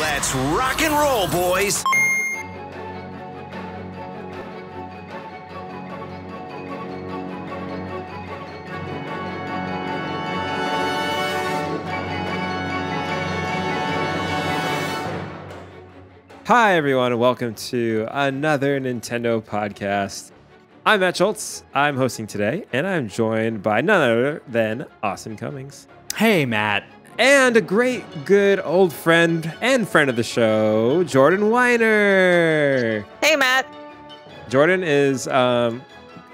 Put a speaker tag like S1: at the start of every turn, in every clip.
S1: Let's rock and roll, boys.
S2: Hi, everyone, and welcome to another Nintendo podcast. I'm Matt Schultz. I'm hosting today, and I'm joined by none other than Austin Cummings
S3: Hey, Matt.
S2: And a great, good old friend and friend of the show, Jordan Weiner.
S4: Hey, Matt.
S2: Jordan is um,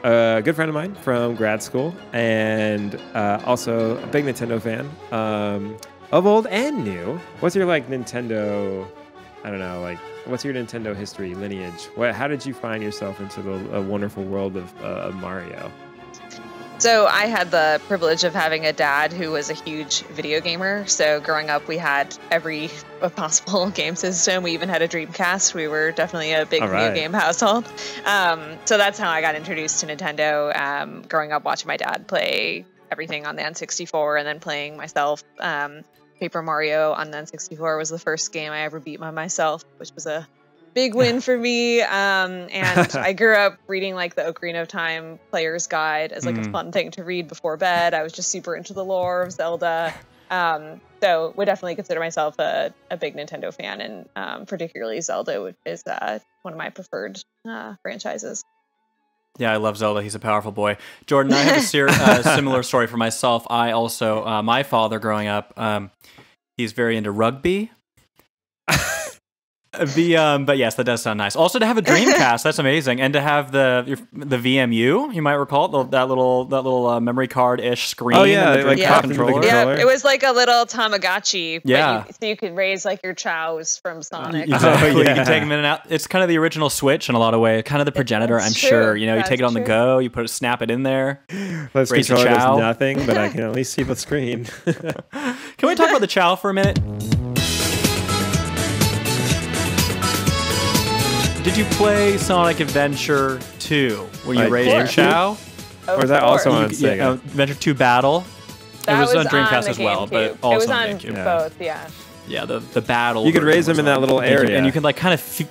S2: a good friend of mine from grad school and uh, also a big Nintendo fan um, of old and new. What's your like Nintendo? I don't know, like what's your Nintendo history lineage? What? How did you find yourself into the wonderful world of, uh, of Mario?
S4: So, I had the privilege of having a dad who was a huge video gamer. So, growing up, we had every possible game system. We even had a Dreamcast. We were definitely a big
S2: All
S4: video game household. Um, so, that's how I got introduced to Nintendo. Um, growing up, watching my dad play everything on the N64 and then playing myself. Um, Paper Mario on the N64 was the first game I ever beat by myself, which was a big win for me. Um, and I grew up reading like the Ocarina of Time Player's Guide as like a
S3: Mm.
S4: fun thing to read before bed. I was just super into the lore of Zelda. Um, so would definitely consider myself a, a big Nintendo fan, and um, particularly Zelda which is uh, one of my preferred uh, franchises.
S3: Yeah, I love Zelda. He's a powerful boy. Jordan, I have a ser- uh, similar story for myself. I also, uh, my father growing up, um, he's very into rugby. The um, but yes, that does sound nice. Also, to have a Dreamcast, that's amazing, and to have the your, the VMU, you might recall the, that little that little uh, memory card ish screen.
S2: Oh, yeah,
S3: the
S2: like
S4: Yeah.
S2: popping the
S3: controller.
S4: Yeah, it was like a little Tamagotchi. but
S3: Yeah.
S4: you, so you could raise like your chows from Sonic.
S3: Exactly.
S2: Oh,
S3: You can take them in and out. It's kind of the original Switch in a lot of ways. Kind of the progenitor,
S4: That's
S3: I'm
S4: true.
S3: sure. You know, you take it on the go. You put it, snap it in there.
S2: This
S3: Raise the
S2: controller does
S3: Chao.
S2: nothing, but I can at least see the screen.
S3: Can we talk about the Chao for a minute? Did you play Sonic Adventure 2 where you
S2: I
S3: raised your
S2: did.
S3: Chao?
S4: Of
S2: Or is that also
S4: course.
S2: on
S3: You- yeah,
S2: Sega?
S3: uh, Adventure 2 Battle.
S4: That
S3: it was, on
S4: the
S3: Dreamcast as well, but
S4: GameCube.
S3: also
S4: it was
S3: on
S4: on
S3: GameCube.
S4: Both. Yeah,
S3: Yeah, the, the battle.
S2: You could raise them in that
S3: on
S2: little
S3: GameCube,
S2: area.
S3: And you could like kind of. F-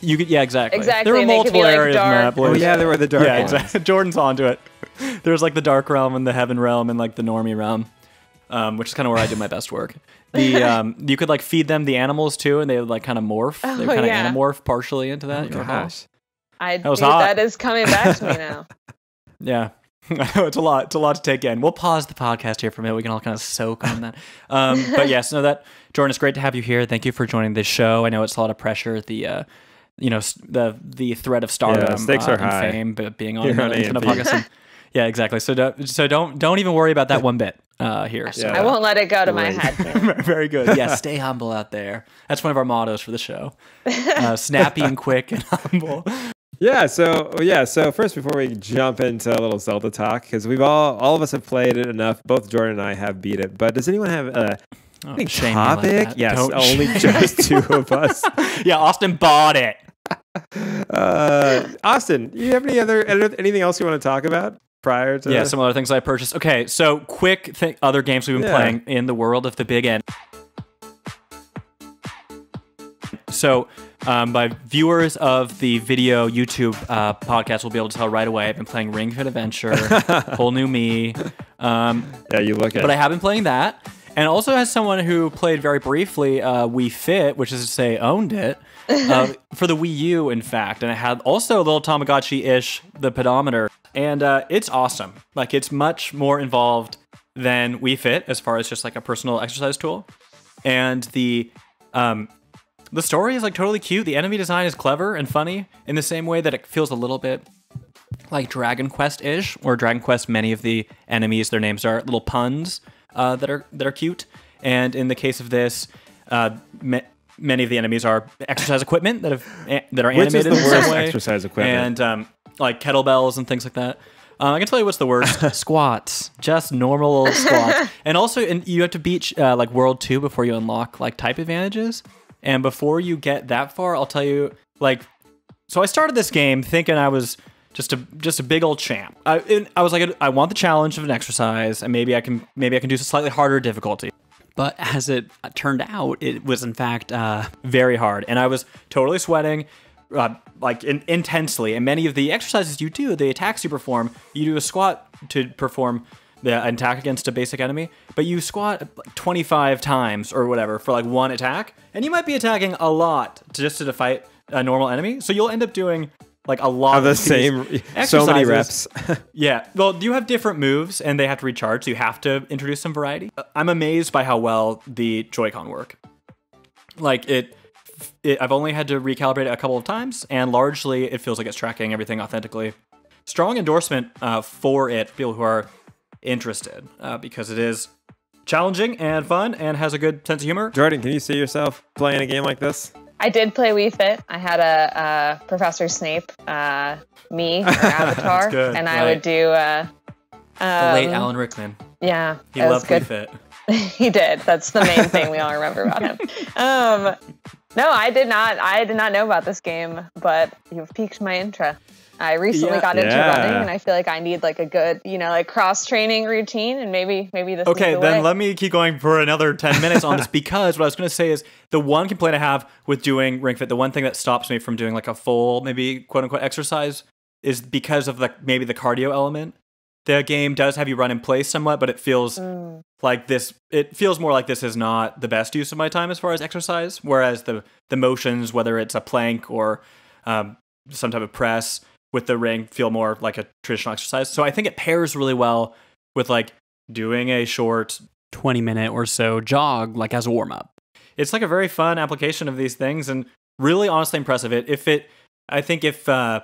S3: you could, yeah, exactly.
S4: Exactly,
S3: There were
S4: and be,
S3: multiple
S4: like,
S3: areas,
S4: dark.
S3: Matt.
S2: oh yeah, there were the dark
S3: yeah,
S2: ones.
S3: exactly. Jordan's onto it. There's like the dark realm and the heaven realm and like the normie realm, um, which is kind of where I did my best work. The um, you could like feed them the animals too, and they would like kind of morph. they
S4: Oh,
S3: would kind of
S4: yeah.
S3: animorph partially into that. you recall?
S2: Gosh.
S4: I
S3: That was
S4: dude,
S3: hot.
S4: that is coming back to me now.
S3: Yeah. I know it's a lot. It's a lot to take in. We'll pause the podcast here for a minute. We can all kind of soak on that. Um, but yes, no, that Jordan, it's great to have you here. Thank you for joining this show. I know it's a lot of pressure. The uh, you know the the threat of stardom,
S2: stakes
S3: uh,
S2: are
S3: and
S2: high.
S3: fame, but being on
S2: You're
S3: the
S2: on
S3: podcast. and- yeah, exactly. So don't, so don't don't even worry about that one bit uh, here. So,
S2: Yeah.
S4: I won't let it go to my head.
S3: Very good. Yeah, stay humble out there. That's one of our mottos for the show. Uh, snappy and quick and humble.
S2: Yeah, so yeah, so first before we jump into a little Zelda talk, because we've all all of us have played it enough. Both Jordan and I have beat it, but does anyone have a
S3: Oh,
S2: big
S3: shame me like
S2: topic? yes,
S3: Don't-
S2: only just two of us.
S3: yeah, Austin bought it.
S2: Uh, Austin, you have any other anything else you want to talk about prior to?
S3: Yeah, some other things I purchased. Okay, so quick th- other games we've been
S2: Yeah.
S3: playing in the world of the big N. So, um, by viewers of the video YouTube uh, podcast will be able to tell right away. I've been playing Ring Fit Adventure, whole new me. Um,
S2: yeah, you look at.
S3: but I have been playing that. And also, as someone who played very briefly uh, Wii Fit, which is to say, owned it uh, for the Wii U, in fact, and it had also a little Tamagotchi-ish the pedometer, and uh, it's awesome. Like it's much more involved than Wii Fit as far as just like a personal exercise tool, and the um, the story is like totally cute. The enemy design is clever and funny in the same way that it feels a little bit like Dragon Quest ish, or Dragon Quest. Many of the enemies, their names are little puns uh, that are that are cute. And in the case of this, uh, ma- many of the enemies are exercise equipment that have a- that are animated
S2: Which is the
S3: in
S2: worst
S3: way,
S2: exercise equipment?
S3: and um, like kettlebells and things like that. Uh, I can tell you what's the worst: squats, just normal old squats. And also, and you have to beat uh, like World Two before you unlock like type advantages. And before you get that far, I'll tell you like so I started this game thinking I was just a just a big old champ. I and I was like I want the challenge of an exercise and maybe I can maybe I can do some slightly harder difficulty. But as it turned out, it was in fact uh, very hard, and I was totally sweating. Uh, like in- intensely, and many of the exercises you do, the attacks you perform, you do a squat to perform the attack against a basic enemy, but you squat like 25 times or whatever for like one attack, and you might be attacking a lot just to fight a normal enemy. So you'll end up doing like a lot
S2: Of the same, so many reps.
S3: Yeah. Well, you have different moves and they have to recharge, so you have to introduce some variety. Uh, I'm amazed by how well the Joy-Con work. Like it, it I've only had to recalibrate it a couple of times, and largely it feels like it's tracking everything authentically. Strong endorsement uh, for it, for people who are interested, uh, because it is challenging and fun and has a good sense of humor.
S2: Jordan, can you see yourself playing a game like this?
S4: I did play Wii Fit. I had a, uh Professor Snape, uh, me or Avatar,
S3: good,
S4: and I
S3: right.
S4: would do. Uh,
S3: The late
S4: um,
S3: Alan Rickman.
S4: Yeah,
S3: He
S4: was
S3: loved
S4: good.
S3: Wii Fit.
S4: he did. That's the main thing we all remember about him. Um, no, I did not. I did not know about this game, but you've piqued my interest. I recently
S3: Yeah.
S4: got into
S2: Yeah.
S4: running, and I feel like I need like a good, you know, like cross training routine, and maybe maybe this.
S3: Okay,
S4: is the
S3: then
S4: way.
S3: let me keep going for another 10 minutes on this because what I was going to say is the one complaint I have with doing Ring Fit, the one thing that stops me from doing like a full, maybe quote unquote exercise is because of the maybe the cardio element. The game does have you run in place somewhat, but it feels
S4: Mm.
S3: like this it feels more like this is not the best use of my time as far as exercise whereas the the motions whether it's a plank or um, some type of press with the ring feel more like a traditional exercise. So i think it pairs really well with like doing a short 20 minute or so jog like as a warm up it's like a very fun application of these things and really honestly impressive. It if it i think if uh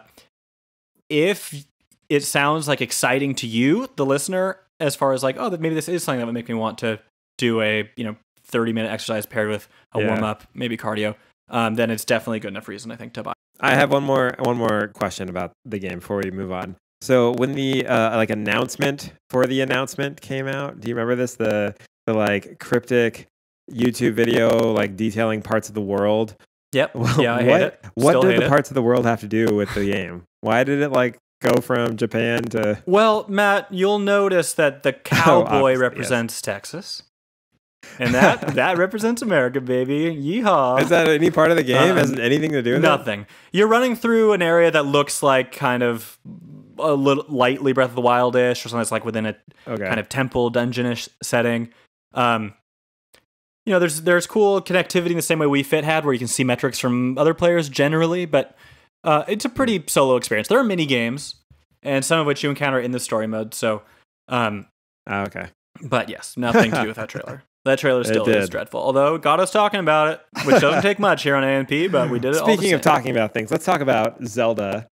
S3: if it sounds like exciting to you the listener as far as like oh maybe this is something that would make me want to do a you know 30 minute exercise paired with a
S2: Yeah.
S3: warm up maybe cardio um, then it's definitely a good enough reason i think to buy
S2: I have one more one more question about the game before we move on. So when the uh, like announcement for the announcement came out, do you remember this? The the like cryptic YouTube video like detailing parts of the world.
S3: yep
S2: Well,
S3: yeah i
S2: what
S3: hate it
S2: what
S3: Still
S2: did
S3: hate
S2: the
S3: it.
S2: parts of the world have to do with the game? Why did it like go from Japan to?
S3: well matt you'll notice that the cowboy
S2: obviously, yes.
S3: represents texas and that that represents america baby yeehaw
S2: Is that any part of the game?
S3: Um,
S2: Has it anything to do with it?
S3: Nothing. You're running through an area that looks like kind of a little lightly Breath of the Wildish or something that's like within a
S2: Okay.
S3: kind of temple dungeonish setting. Um, you know, there's there's cool connectivity in the same way Wii Fit had, where you can see metrics from other players generally, but uh, it's a pretty solo experience. There are mini games, and some of which you encounter in the story mode. So, um,
S2: Ah, okay.
S3: but yes, nothing to do with that trailer. That trailer still is dreadful. Although it got us talking about it, which doesn't take much here on ANP, but we did it. all the
S2: Speaking of talking about things, let's talk about Zelda.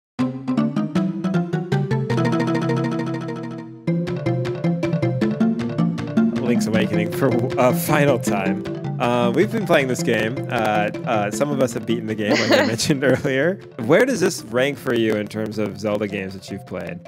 S2: Link's Awakening for a final time. Uh, we've been playing this game. Uh, uh, some of us have beaten the game, like I mentioned earlier. Where does this rank for you in terms of Zelda games that you've played?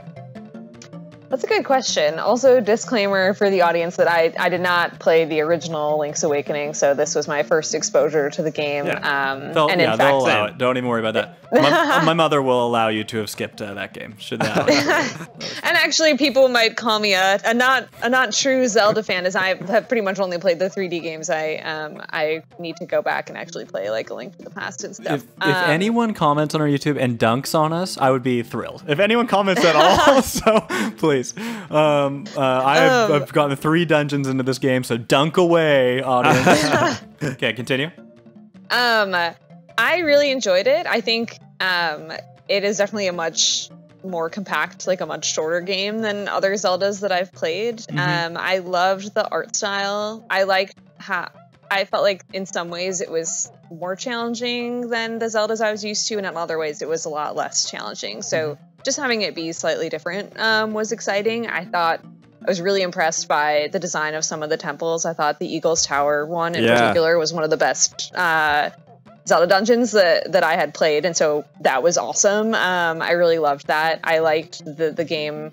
S4: That's a good question. Also, disclaimer for the audience that I, I did not play the original Link's Awakening, so this was my first exposure to the game.
S2: Yeah.
S4: Um,
S3: They'll,
S4: and
S3: yeah,
S4: in
S3: they'll allow it. Don't even worry about that. My, my mother will allow you to have skipped uh, that game. Should that?
S4: and actually, people might call me a, a not a not true Zelda fan, as I have pretty much only played the 3D games. I um I need to go back and actually play like a Link to the Past and stuff.
S3: if, if
S4: Um,
S3: anyone comments on our YouTube and dunks on us, I would be thrilled. If anyone comments at all, so please. Um, uh, I've,
S4: Um,
S3: I've gotten three dungeons into this game, so dunk away, audience. okay, continue.
S4: Um, I really enjoyed it. I think um, it is definitely a much more compact, like a much shorter game than other Zeldas that I've played.
S3: Mhm.
S4: Um, I loved the art style. I liked how I felt like in some ways it was more challenging than the Zeldas I was used to, and in other ways it was a lot less challenging. So just having it be slightly different um, was exciting. I thought. I was really impressed by the design of some of the temples. I thought the Eagles Tower one in
S2: Yeah.
S4: particular was one of the best uh, Zelda dungeons that, that I had played, and so that was awesome. Um, I really loved that. I liked the the game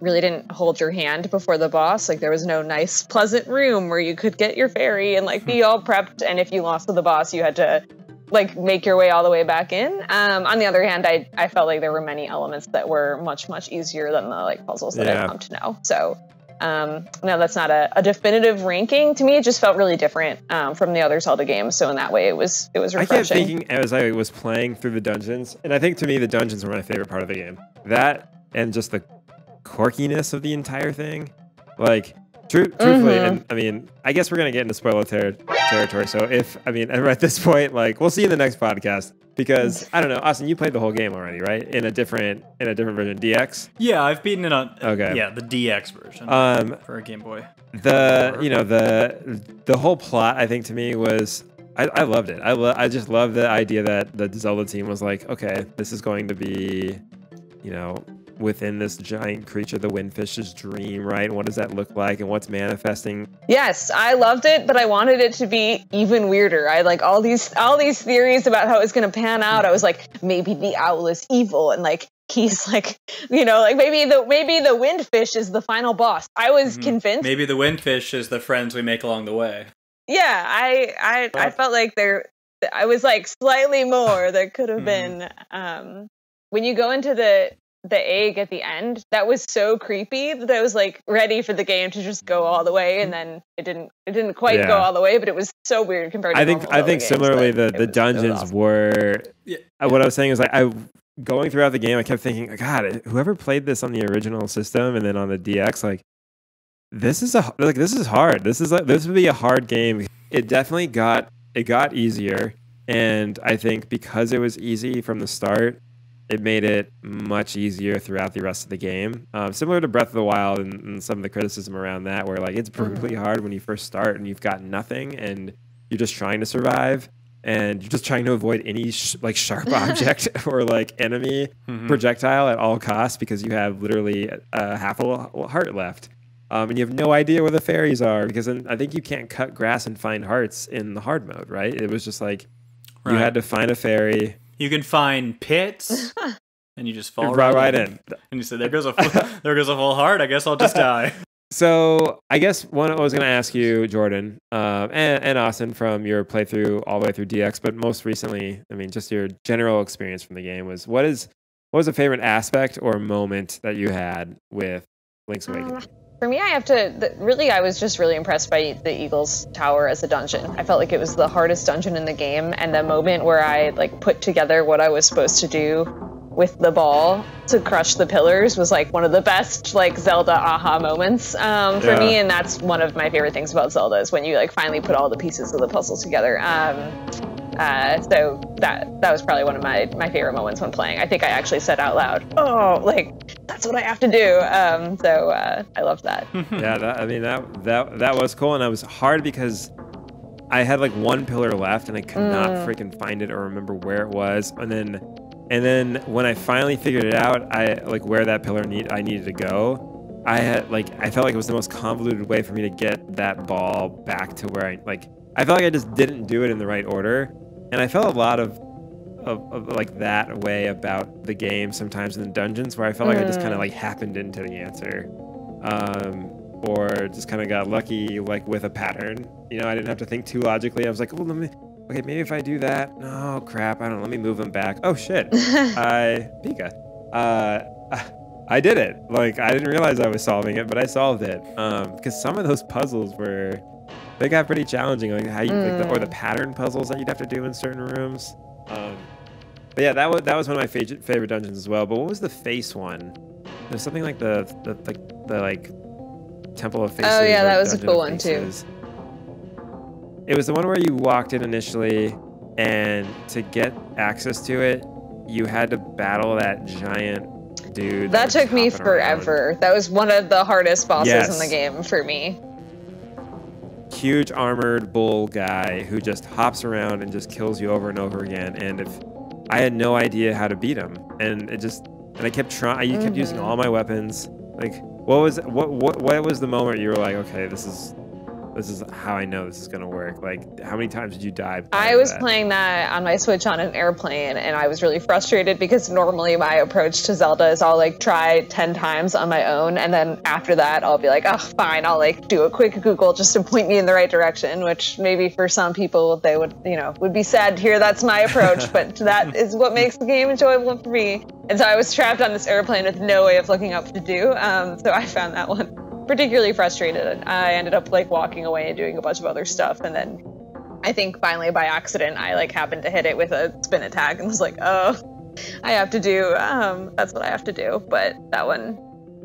S4: really didn't hold your hand before the boss. Like there was no nice, pleasant room where you could get your fairy and like be all prepped. And if you lost to the boss, you had to like make your way all the way back in. Um, on the other hand, I I felt like there were many elements that were much much easier than the like puzzles that
S2: Yeah.
S4: I've come to know. So. Um, no, that's not a, a definitive ranking. To me, it just felt really different um, from the other Zelda games. So in that way, it was it was refreshing.
S2: I kept thinking as I was playing through the dungeons, and I think to me the dungeons were my favorite part of the game. That and just the quirkiness of the entire thing. Like, tru- truthfully,
S4: Mhm.
S2: and I mean, I guess we're gonna get into spoiler ter- territory. So if I mean, at this point, like, we'll see you in the next podcast because I don't know, Austin, you played the whole game already, right? In a different in a different version, DX.
S3: Yeah, I've beaten it on.
S2: Okay.
S3: Yeah, the DX version
S2: Um,
S3: for a Game Boy.
S2: the you know the the whole plot i think to me was i, I loved it I, lo- I just love the idea that the zelda team was like okay this is going to be you know within this giant creature the windfish's dream right and what does that look like and what's manifesting
S4: Yes, I loved it, but I wanted it to be even weirder. I like all these all these theories about how it's going to pan out. I was like, maybe the owl is evil, and like he's like, you know, like maybe the maybe the windfish is the final boss. I was
S3: Mhm.
S4: convinced.
S3: Maybe the windfish is the friends we make along the way.
S4: Yeah, I I I felt like there. I was like slightly more. There could have
S3: Mhm.
S4: been. Um, when you go into the the egg at the end, that was so creepy that I was like ready for the game to just go all the way, and then it didn't. It didn't quite go all the way, but it was so weird compared. to
S2: i think i think
S4: games
S2: similarly
S4: that
S2: the the
S4: was-
S2: dungeons
S4: awesome.
S2: were
S3: Yeah.
S2: uh, what i was saying is like i going throughout the game i kept thinking god whoever played this on the original system and then on the dx like this is a like this is hard this is like this would be a hard game it definitely got it got easier and i think because it was easy from the start it made it much easier throughout the rest of the game um, similar to breath of the wild and, and some of the criticism around that where like it's brutally hard when you first start and you've got nothing and you're just trying to survive and you're just trying to avoid any sh- like sharp object or like enemy
S3: Mhm.
S2: projectile at all costs because you have literally uh, half a heart left. Um, and you have no idea where the fairies are because then I think you can't cut grass and find hearts in the hard mode, right? It was just like you had to find a fairy,
S3: You can find pits, and you just fall
S2: and right, right in.
S3: And you say, "There goes a full, there goes a full heart. I guess I'll just die."
S2: So I guess one I was going to ask you, Jordan, um, and, and Austin, from your playthrough all the way through DX, but most recently, I mean, just your general experience from the game was what is what was a favorite aspect or moment that you had with Link's Awakening?
S4: Um, For me, I have to the, really. I was just really impressed by the Eagles Tower as a dungeon. I felt like it was the hardest dungeon in the game, and the moment where I like put together what I was supposed to do with the ball to crush the pillars was like one of the best like Zelda aha moments um, for
S2: Yeah.
S4: me, and that's one of my favorite things about Zelda is when you like finally put all the pieces of the puzzle together. Um, uh, so that that was probably one of my my favorite moments when playing. I think I actually said out loud, "Oh, like that's what I have to do." Um, so uh, I loved that.
S2: yeah, that, I mean that that that was cool, and it was hard because I had like one pillar left, and I could not freaking find it or remember where it was, and then and then when I finally figured it out, I like where that pillar need I needed to go. I had like I felt like it was the most convoluted way for me to get that ball back to where I like. I felt like I just didn't do it in the right order, and I felt a lot of of, of like that way about the game sometimes in the dungeons where I felt like I just kind of like happened into the answer um, or just kind of got lucky like with a pattern. You know, I didn't have to think too logically. I was like, well, let me. Okay, maybe if I do that. No, crap. I don't know. Let me move them back. Oh shit. I Pika. Uh, I did it. Like I didn't realize I was solving it, but I solved it. Um, because some of those puzzles were they got pretty challenging. Like how you like the, or the pattern puzzles that you'd have to do in certain rooms. Um, but yeah, that was that was one of my favorite favorite dungeons as well. But what was the face one? There's something like the the the, the like Temple of Faces.
S4: Oh, yeah, that was a cool one, too.
S2: It was the one where you walked in initially, and to get access to it, you had to battle that giant dude.
S4: That
S2: was
S4: took me
S2: hopping around.
S4: forever. That was one of the hardest bosses in the game for me.
S2: huge armored bull guy who just hops around and just kills you over and over again. And if I had no idea how to beat him, and it just and I kept trying, I kept using
S4: Mm-hmm.
S2: all my weapons. Like, what was what what what was the moment you were like, okay, this is this is how I know this is gonna work? Like, how many times did you die?
S4: I was
S2: that?
S4: playing that on my Switch on an airplane, and I was really frustrated because normally my approach to Zelda is I'll like try 10 times on my own, and then after that, I'll be like, oh, fine, I'll like do a quick Google just to point me in the right direction, which maybe for some people they would, you know, would be sad to hear that's my approach, but that is what makes the game enjoyable for me. And so I was trapped on this airplane with no way of looking up to do, um, so I found that one. Particularly frustrated. I ended up like walking away and doing a bunch of other stuff, and then I think finally by accident I like happened to hit it with a spin attack and was like, oh, I have to do. Um, that's what I have to do. But that one,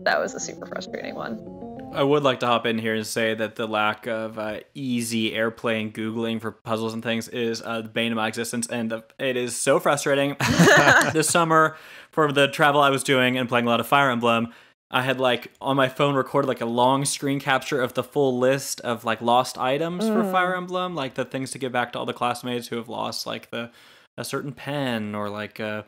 S4: that was a super frustrating one.
S3: I would like to hop in here and say that the lack of uh, easy airplane googling for puzzles and things is uh, the bane of my existence, and the, it is so frustrating. this summer, for the travel I was doing and playing a lot of Fire Emblem, I had like on my phone recorded like a long screen capture of the full list of like lost items for Fire Emblem, like the things to give back to all the classmates who have lost like the a certain pen or like uh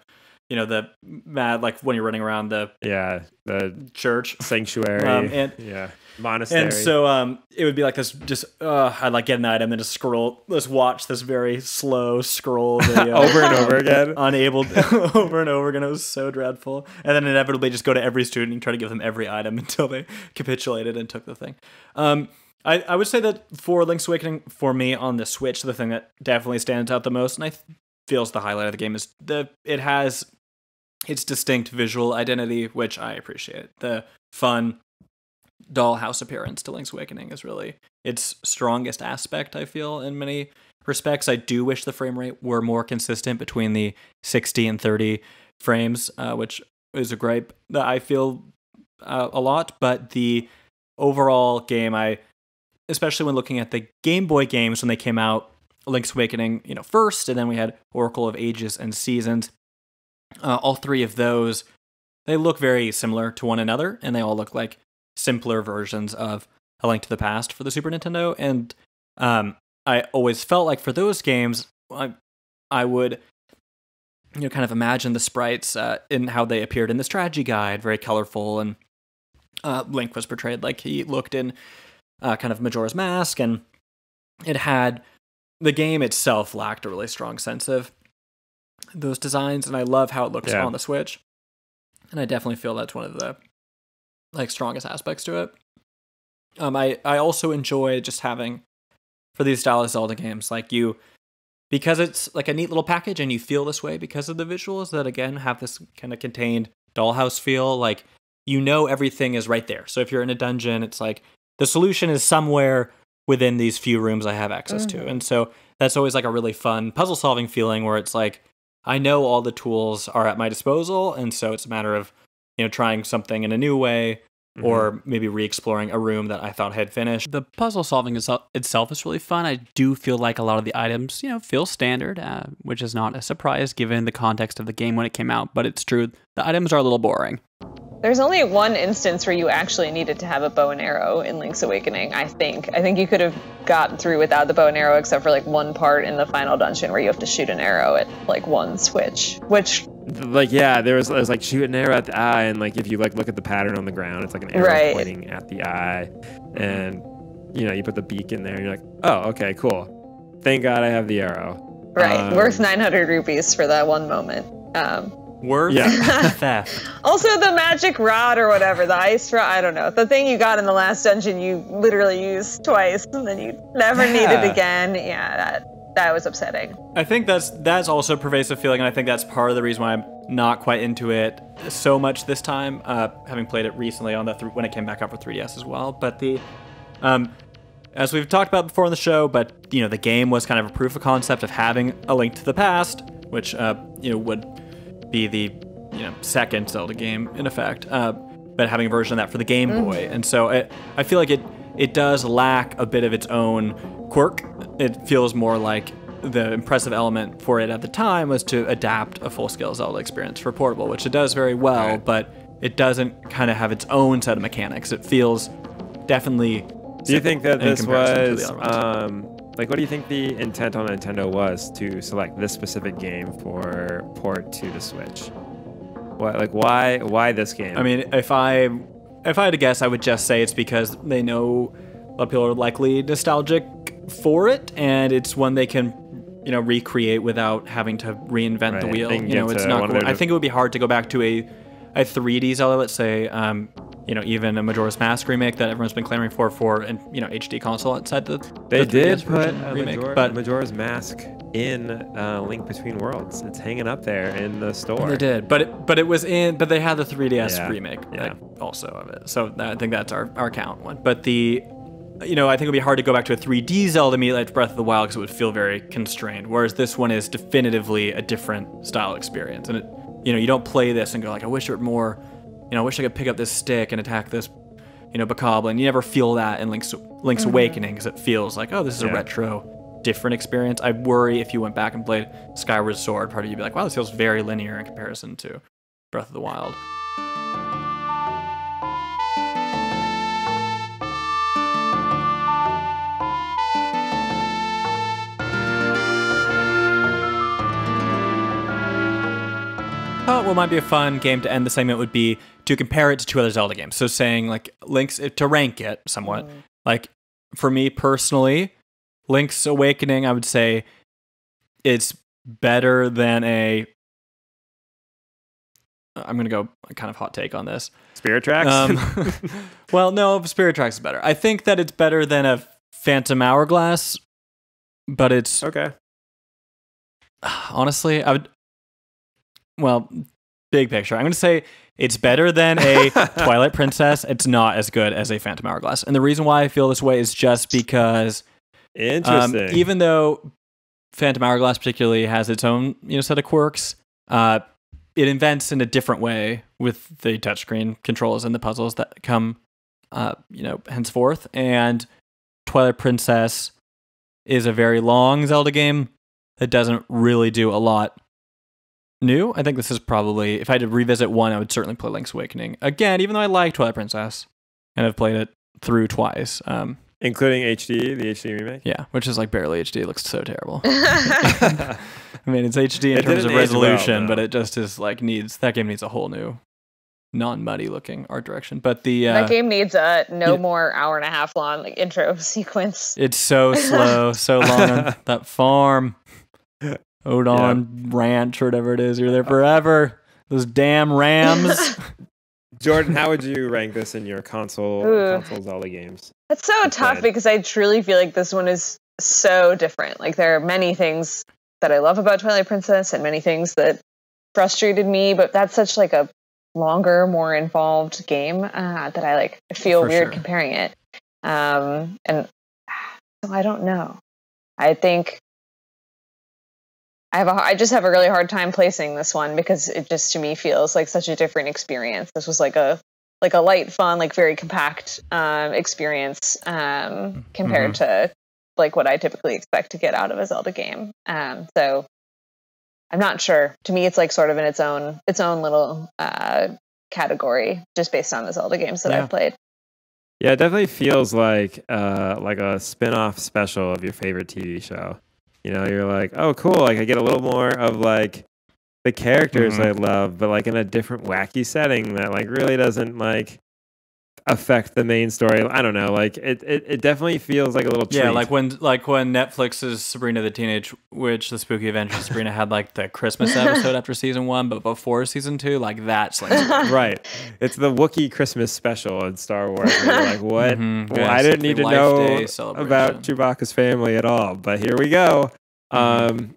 S3: you know the mad like when you're running around the
S2: Yeah, the
S3: church
S2: sanctuary.
S3: Um, and-
S2: yeah, monastery.
S3: and so um, it would be like this, just uh, I'd like get an item and just scroll, just watch this very slow scroll video
S2: over and over again.
S3: unable over and over again. It was so dreadful, and then inevitably just go to every student and try to give them every item until they capitulated and took the thing. Um, I, I would say that for Link's Awakening, for me on the Switch, the thing that definitely stands out the most, and I th- feels the highlight of the game is the it has its distinct visual identity, which I appreciate. The fun dollhouse appearance to Link's Awakening is really its strongest aspect, I feel, in many respects. I do wish the frame rate were more consistent between the 60 and 30 frames, uh, which is a gripe that I feel uh, a lot, but the overall game, I especially when looking at the Game Boy games when they came out, Link's Awakening, you know, first, and then we had Oracle of Ages and Seasons. Uh, all three of those, they look very similar to one another, and they all look like simpler versions of A Link to the Past for the Super Nintendo. And um, I always felt like for those games, I, I would, you know, kind of imagine the sprites uh, in how they appeared in the strategy guide, very colorful, and uh, Link was portrayed like he looked in uh, kind of Majora's Mask, and it had the game itself lacked a really strong sense of those designs, and I love how it looks
S2: Yeah.
S3: on the Switch. And I definitely feel that's one of the like strongest aspects to it. Um, I I also enjoy just having for these style of Zelda games like you because it's like a neat little package and you feel this way because of the visuals that again have this kind of contained dollhouse feel like you know everything is right there. So if you're in a dungeon, it's like the solution is somewhere within these few rooms I have access to. And so that's always like a really fun puzzle solving feeling where it's like I know all the tools are at my disposal and so it's a matter of you know trying something in a new way or maybe re-exploring a room that I thought I had finished.
S5: The puzzle solving itself, itself is really fun. I do feel like a lot of the items, you know, feel standard, uh, which is not a surprise given the context of the game when it came out. But it's true, the items are a little boring.
S4: There's only one instance where you actually needed to have a bow and arrow in Link's Awakening, I think. I think you could have gotten through without the bow and arrow, except for like one part in the final dungeon where you have to shoot an arrow at like one switch, which
S2: like yeah, there was, was like shoot an arrow at the eye, and like if you like look at the pattern on the ground, it's like an arrow
S4: Right.
S2: pointing at the eye, and you know you put the beak in there, and you're like, oh okay, cool. Thank God I have the arrow.
S4: right
S2: Um,
S4: worth 900 rupees for that one moment. Um,
S3: Worth
S2: Yeah.
S3: theft.
S4: also, the magic rod or whatever, the ice rod, I don't know. The thing you got in the last dungeon, you literally used twice, and then you never need it again. Yeah, that that was upsetting.
S3: I think that's that's also a pervasive feeling, and I think that's part of the reason why I'm not quite into it so much this time. Uh, having played it recently on the th- when it came back out for 3DS as well, but the um, as we've talked about before on the show, but you know the game was kind of a proof of concept of having a link to the past, which uh, you know would be the you know second Zelda game in effect, uh, but having a version of that for the Game Boy, and so it, I feel like it it does lack a bit of its own quirk. It feels more like the impressive element for it at the time was to adapt a full scale Zelda experience for portable, which it does very well,
S2: Right.
S3: but it doesn't kind of have its own set of mechanics. It feels definitely.
S2: Do you think that this
S3: comparison to the
S2: was um like what do you think the intent on Nintendo was to select this specific game for port to the Switch? What like why why this game?
S3: I mean, if I if I had to guess, I would just say it's because they know a lot of people are likely nostalgic for it, and it's one they can, you know, recreate without having to reinvent the wheel. You know, it's not. Cool. I think it would be hard to go back to a a 3D Zelda, let's say, um, you know, even a Majora's Mask remake that everyone's been clamoring for for, and you know, HD console outside the
S2: they
S3: the
S2: did put a
S3: remake,
S2: Majora,
S3: but
S2: Majora's Mask in uh, Link Between Worlds. It's hanging up there in the store.
S3: They did, but it, but it was in, but they had the 3DS
S2: Yeah,
S3: remake
S2: yeah.
S3: like, also of it. So I think that's our our count one. But the, you know, I think it would be hard to go back to a 3D Zelda immediately like Breath of the Wild because it would feel very constrained. Whereas this one is definitively a different style experience, and it, you know, you don't play this and go like, I wish it were more, you know, I wish I could pick up this stick and attack this, you know, Bokoblin. You never feel that in Link's Link's mm-hmm. Awakening because it feels like, oh, this is a retro. Different experience. I worry if you went back and played Skyward Sword, part of you'd be like, wow, this feels very linear in comparison to Breath of the Wild. Thought what might be a fun game to end the segment would be to compare it to two other Zelda games. So saying like Link's to rank it somewhat. Like for me personally, Link's Awakening, I would say it's better than a. I'm gonna go kind of hot take on this.
S2: Spirit Tracks.
S3: Um, well, no, Spirit Tracks is better. I think that it's better than a Phantom Hourglass, but it's
S2: okay.
S3: honestly, I would. Well, big picture, I'm going to say it's better than a Twilight Princess. It's not as good as a Phantom Hourglass, and the reason why I feel this way is just because um,
S2: Interesting.
S3: even though Phantom Hourglass particularly has its own you know set of quirks, uh, it invents in a different way with the touchscreen controls and the puzzles that come, uh, you know, henceforth. And Twilight Princess is a very long Zelda game that doesn't really do a lot new. I think this is probably if I had to revisit one, I would certainly play Link's Awakening again, even though I like Twilight Princess and I've played it through twice. Um,
S2: Including HD, the HD remake.
S3: yeah, which is like barely HD. It looks so terrible. I mean, it's HD in
S2: It
S3: terms of
S2: age well,
S3: resolution, but it just is like needs that game needs a whole new, non-muddy looking art direction. But the uh,
S4: that game needs a no
S3: yeah.
S4: more hour and a half long like intro sequence.
S3: it's so slow, so long that farm, Ordon Ranch or whatever it is. You're there forever. Those damn Rams.
S2: Jordan, how would you rank this in your console
S4: Ooh.
S2: console Zelda games?
S4: That's so tough
S2: bad.
S4: because I truly feel like this one is so different. Like there are many things that I love about Twilight Princess and many things that frustrated me, but that's such like a longer, more involved game uh, that I like feel
S3: For
S4: weird
S3: sure.
S4: comparing it. Um, and so I don't know. I think I have a, I just have a really hard time placing this one because it just to me feels like such a different experience. This was like a like a light, fun, like very compact um, experience um, compared to like what I typically expect to get out of a Zelda game. Um, so I'm not sure. To me, it's like sort of in its own its own little uh, category, just based on the Zelda games that
S3: Yeah.
S4: I've played.
S2: Yeah, it definitely feels like uh like a spin-off special of your favorite TV show. You know, you're like, oh cool, like I get a little more of like the characters
S3: Mhm.
S2: I love, but like in a different wacky setting that like really doesn't like affect the main story. I don't know, like it it, it definitely feels like a little treat.
S3: Yeah, like when like when Netflix's Sabrina the Teenage Witch: The Spooky Adventures of Sabrina had like the Christmas episode after season one, but before season two, like that's like
S2: right. It's the Wookiee Christmas special in Star Wars. like, what?
S3: Mhm,
S2: Well,
S3: yeah,
S2: I didn't need to know about Chewbacca's family at all, but here we go.
S3: Mhm.
S2: Um,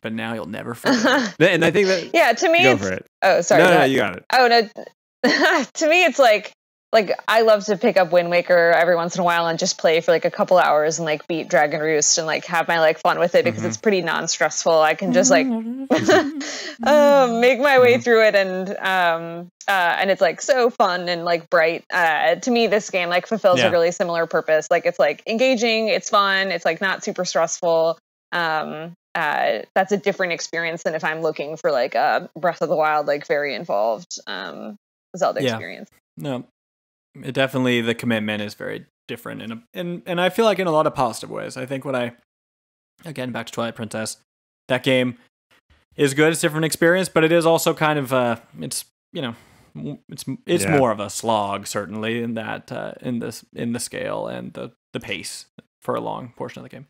S3: but now you'll never forget.
S2: th- and I think that
S4: yeah, to me,
S2: go
S4: it's,
S2: for it.
S4: oh sorry.
S2: no,
S4: go
S2: no, you got it.
S4: Oh no. to me it's like like I love to pick up Wind Waker every once in a while and just play for like a couple hours and like beat Dragon Roost and like have my like fun with it because
S2: Mm-hmm.
S4: it's pretty non-stressful. I can just like uh, make my way through it and um uh and it's like so fun and like bright. Uh to me this game like fulfills
S3: Yeah.
S4: a really similar purpose. Like it's like engaging, it's fun, it's like not super stressful. Um uh, that's a different experience than if I'm looking for like a Breath of the Wild, like very involved um, Zelda
S3: Yeah.
S4: experience.
S3: No, it definitely the commitment is very different, and and and I feel like in a lot of positive ways. I think what I again back to Twilight Princess, that game is good. It's a different experience, but it is also kind of uh, it's you know. It's it's
S2: Yeah.
S3: more of a slog certainly in that uh, in this in the scale and the the pace for a long portion of the game.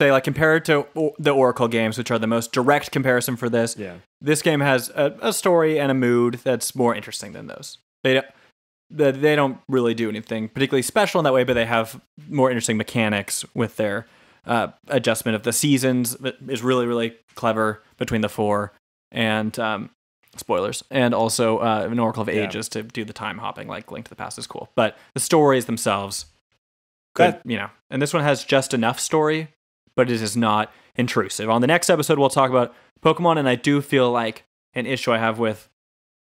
S3: Say like compared to the Oracle games, which are the most direct comparison for this,
S2: Yeah.
S3: this game has a, a story and a mood that's more interesting than those. They they don't really do anything particularly special in that way, but they have more interesting mechanics with their uh, adjustment of the seasons is really really clever between the four and um, spoilers and also uh, an Oracle of
S2: Yeah.
S3: Ages to do the time hopping like Link to the Past is cool. But the stories themselves, good,
S2: That-
S3: you know. And this one has just enough story, but it is not intrusive. On the next episode, we'll talk about Pokemon, and I do feel like an issue I have with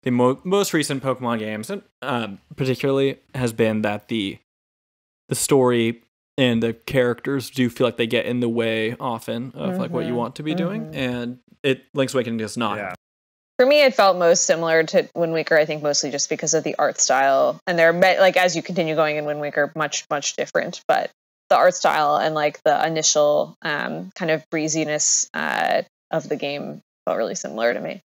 S3: the mo- most recent Pokemon games, and um, particularly, has been that the the story and the characters do feel like they get in the way often of like what you
S4: Mhm,
S3: want to be doing,
S4: mhm.
S3: and it Link's Awakening does not.
S2: Yeah.
S4: For me, it felt most similar to Wind Waker. I think mostly just because of the art style, and they're like as you continue going in Wind Waker, much much different. But the art style and like the initial um, kind of breeziness uh, of the game felt really similar to me.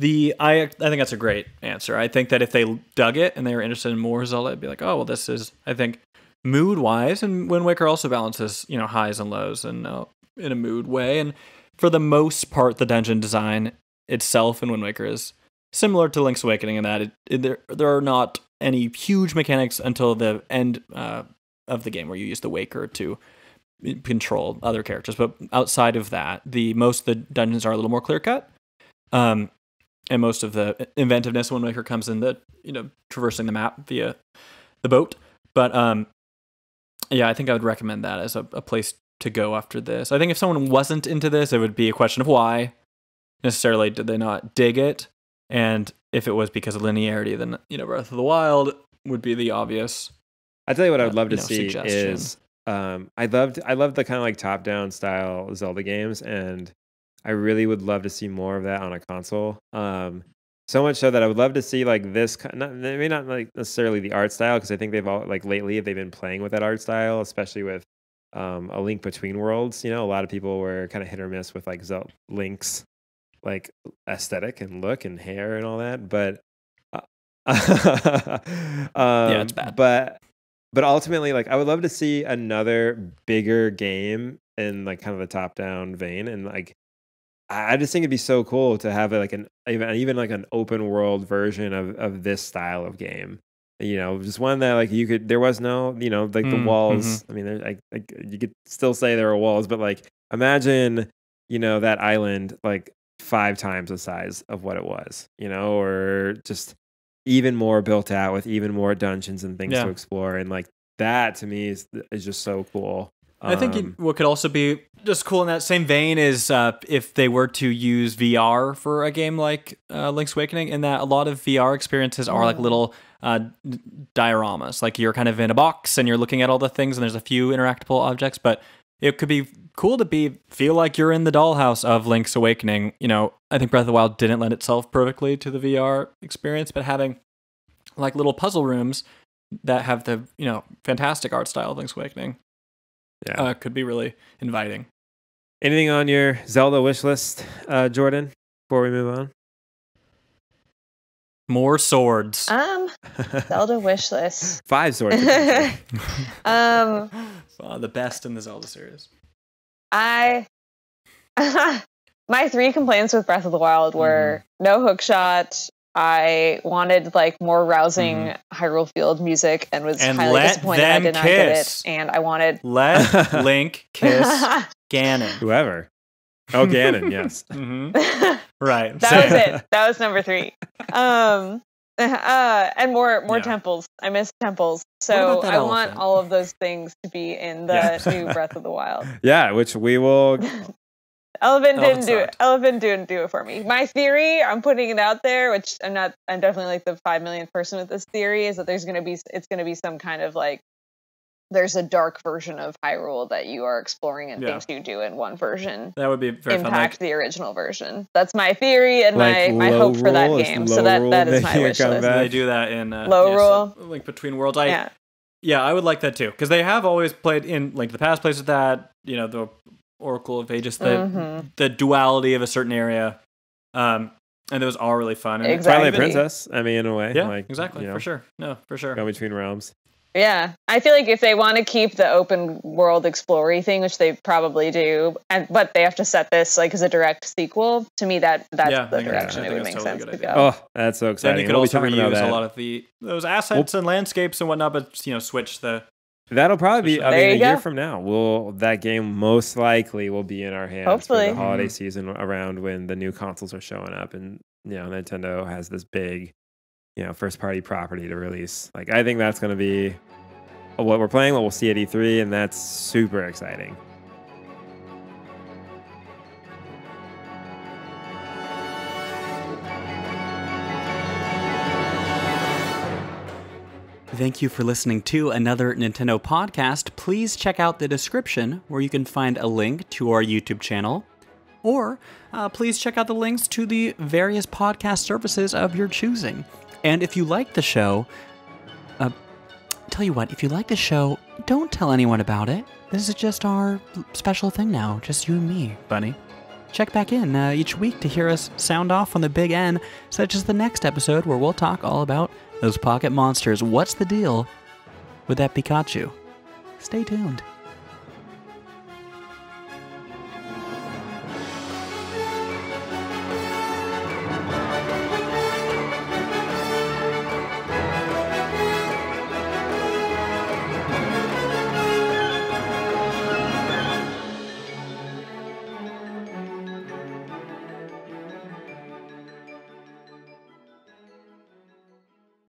S3: The I I think that's a great answer. I think that if they dug it and they were interested in more Zelda, I'd be like, oh well, this is I think mood wise, and Wind Waker also balances you know highs and lows and uh, in a mood way. And for the most part, the dungeon design itself in Wind Waker is similar to Link's Awakening in that it, it, there there are not any huge mechanics until the end uh, of the game where you use the Waker to control other characters. But outside of that, the most of the dungeons are a little more clear cut. Um, and most of the inventiveness in Wind Waker comes in the you know traversing the map via the boat. But um, yeah, I think I would recommend that as a, a place to go after this. I think if someone wasn't into this, it would be a question of why necessarily did they not dig it, and if it was because of linearity, then you know Breath of the Wild would be the obvious.
S2: I tell you what,
S3: uh,
S2: I'd love to
S3: you know,
S2: see
S3: suggestion.
S2: is um, I loved I loved the kind of like top down style Zelda games, and I really would love to see more of that on a console. Um, so much so that I would love to see like this, not maybe not like necessarily the art style because I think they've all like lately they've been playing with that art style, especially with um, a Link Between Worlds. You know, a lot of people were kind of hit or miss with like Zel- Link's like aesthetic and look and hair and all that, but. Uh, um,
S3: it's bad.
S2: But but ultimately like i would love to see another bigger game in like kind of the top down vein and like i just think it'd be so cool to have like an even even like an open world version of of this style of game. You know just one that like you could there was no you know like the
S3: Mm,
S2: walls. i mean there like, like you could still say there are walls but like imagine you know that island like five times the size of what it was you know or just even more built out with even more dungeons and things
S3: Yeah.
S2: to explore and like that to me is is just so cool
S3: I think it,
S2: Um,
S3: what could also be just cool in that same vein is uh, if they were to use VR for a game like uh, Link's Awakening, in that a lot of VR experiences are like little uh, dioramas. Like you're kind of in a box and you're looking at all the things, and there's a few interactable objects. But it could be cool to be feel like you're in the dollhouse of Link's Awakening. You know, I think Breath of the Wild didn't lend itself perfectly to the VR experience, but having like little puzzle rooms that have the you know fantastic art style of Link's Awakening
S2: yeah
S3: uh, could be really inviting.
S2: anything on your zelda wish list uh jordan before we move on
S3: More swords.
S4: Um, Zelda wish list.
S2: five swords
S4: um,
S3: Uh, the best in the Zelda series.
S4: I my three complaints with Breath of the Wild were no hook shot. I wanted like more rousing Hyrule Field music and was
S3: And
S4: highly
S3: let
S4: disappointed I did not get it. And I wanted
S3: Let Link kiss Ganon.
S2: whoever oh ganon yes
S3: hmm
S4: that was it. That was number three. Um uh and more more
S3: Yeah.
S4: temples. I miss temples. So
S3: about that
S4: I want all of those things to be in the
S3: Yeah.
S4: new Breath of the Wild.
S2: yeah which we will
S4: Elephant didn't
S3: Elephant
S4: do it. Elephant didn't do it for me. My theory, I'm putting it out there, which I'm not. I'm definitely like the five millionth person with this theory, is that there's gonna be. It's gonna be some kind of like. There's a dark version of Hyrule that you are exploring, and
S3: Yeah.
S4: things you do in one version
S3: That would be very fun.
S4: impact
S3: Like,
S4: the original version. That's my theory and
S2: Like
S4: my my hope for that game. So that that is my
S2: making a
S4: wish list.
S2: comeback?
S3: they do that in uh,
S4: Low
S3: yes,
S4: roll?
S3: uh, Link Between Worlds. I yeah.
S4: Yeah.
S3: I would like that too because they have always played in like the Past plays with that. You know, the Oracle of Ages, the
S4: Mhm.
S3: the duality of a certain area, um, and those are really fun. And
S4: Exactly.
S2: Twilight Princess. I mean, in a way,
S3: Yeah,
S2: like
S3: exactly
S2: you know,
S3: for sure. No, for sure.
S2: Go between realms.
S4: Yeah, I feel like if they want to keep the open world explory thing, which they probably do, and but they have to set this like as a direct sequel. To me, that that's
S3: Yeah,
S4: the direction
S3: I
S4: it would make
S3: totally
S4: sense
S3: good
S4: to
S3: idea.
S4: go.
S2: Oh, that's so
S3: Then
S2: exciting.
S3: you could
S2: We'll be
S3: also reuse a lot of the those assets and landscapes and whatnot, but you know, switch the
S2: That'll probably be. I
S4: There
S2: mean, a
S4: you
S2: year from now, will that game most likely will be in our hands for the holiday
S3: Mhm.
S2: season around when the new consoles are showing up, and you know, Nintendo has this big, you know, first party property to release. Like, I think that's going to be what we're playing, what we'll see at E3, and that's super exciting.
S5: Thank you for listening to another Nintendo podcast. Please check out the description where you can find a link to our YouTube channel. Or uh, please check out the links to the various podcast services of your choosing. And if you like the show, uh, tell you what, if you like the show, don't tell anyone about it. This is just our special thing now, just you and me, buddy. Check back in uh, each week to hear us sound off on the big N, such as the next episode where we'll talk all about those pocket monsters. What's the deal with that Pikachu? Stay tuned.